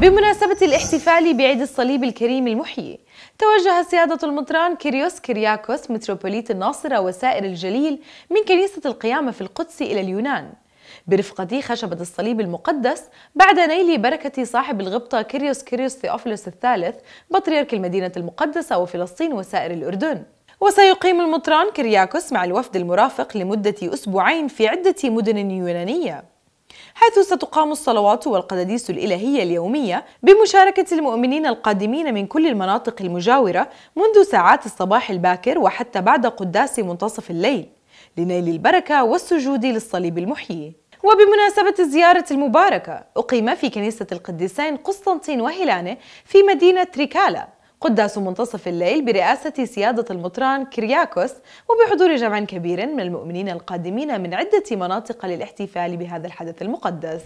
بمناسبة الاحتفال بعيد الصليب الكريم المحيي توجه سيادة المطران كيريوس كيرياكوس متروبوليت الناصرة وسائر الجليل من كنيسة القيامة في القدس إلى اليونان. برفقة خشبة الصليب المقدس بعد نيل بركة صاحب الغبطة كيريوس كيريوس ثيوفيلوس الثالث بطريرك المدينة المقدسة وفلسطين وسائر الأردن. وسيقيم المطران كيرياكوس مع الوفد المرافق لمدة أسبوعين في عدة مدن يونانية. حيث ستقام الصلوات والقداديس الإلهية اليومية بمشاركة المؤمنين القادمين من كل المناطق المجاورة منذ ساعات الصباح الباكر وحتى بعد قداس منتصف الليل لنيل البركة والسجود للصليب المحيي. وبمناسبة الزيارة المباركة أقيم في كنيسة القديسين قسطنطين وهيلانة في مدينة تريكالا قداس منتصف الليل برئاسة سيادة المطران كرياكوس وبحضور جمع كبير من المؤمنين القادمين من عدة مناطق للاحتفال بهذا الحدث المقدس.